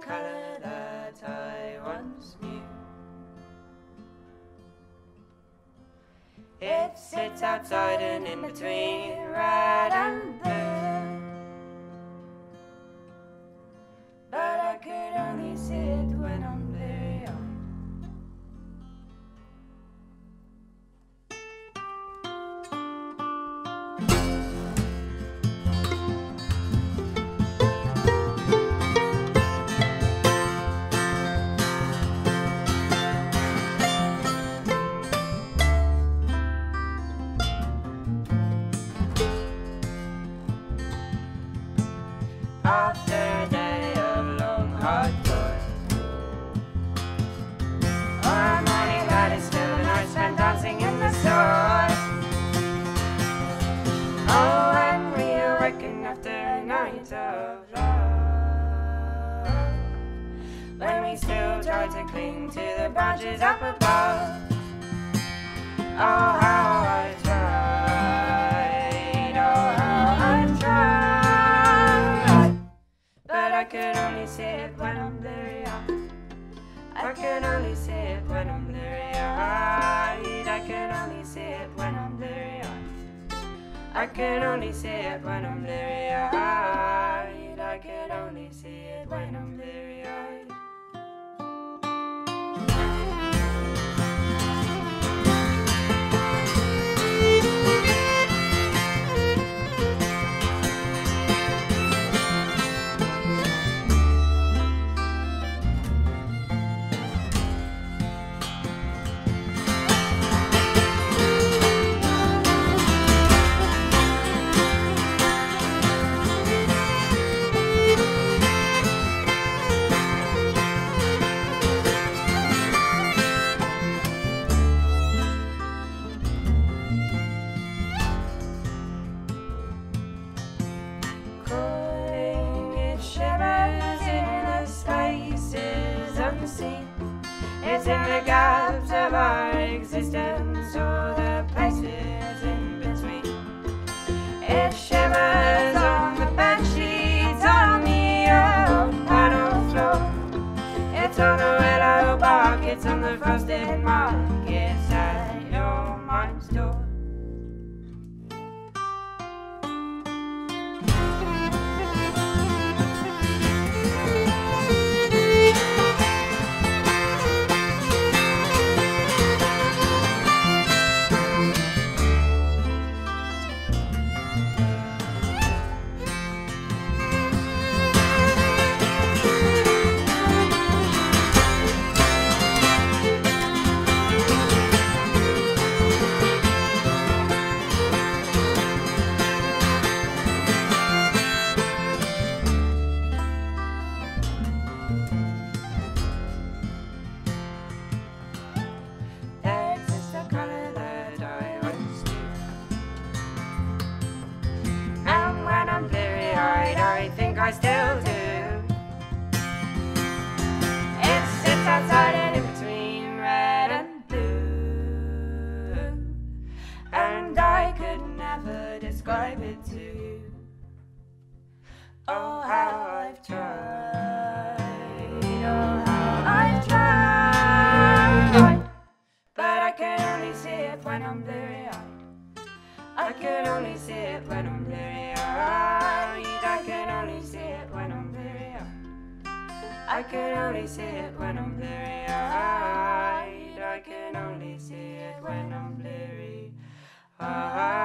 color that I once knew. It sits outside and in between red After a day of long hard toil Our morning light is still and I spent dancing in the sun Oh, when we awaken after a night of love. When we still try to cling to the branches up above. Oh, how can only see it when I'm blurry eyed I can only see it when I'm blurry eyed I can only see it when I'm blurry eyed I can only see it when I'm blurry eyed I can only see it when I'm blurry in the gaps of our existence, or the places in between. It shivers on the bed sheets, on the old panel floor. It's on the willow bark, it's on the frosted mark, I still do. It sits outside and in between red and blue. And I could never describe it to you. Oh, how I've tried. Oh, how I've tried. But I can only see it when I'm blurry eyed. I can only see it when I'm blurry eyed. I can only see it when I'm very high. I can only see it when I'm very high. I can only see it when I'm very high.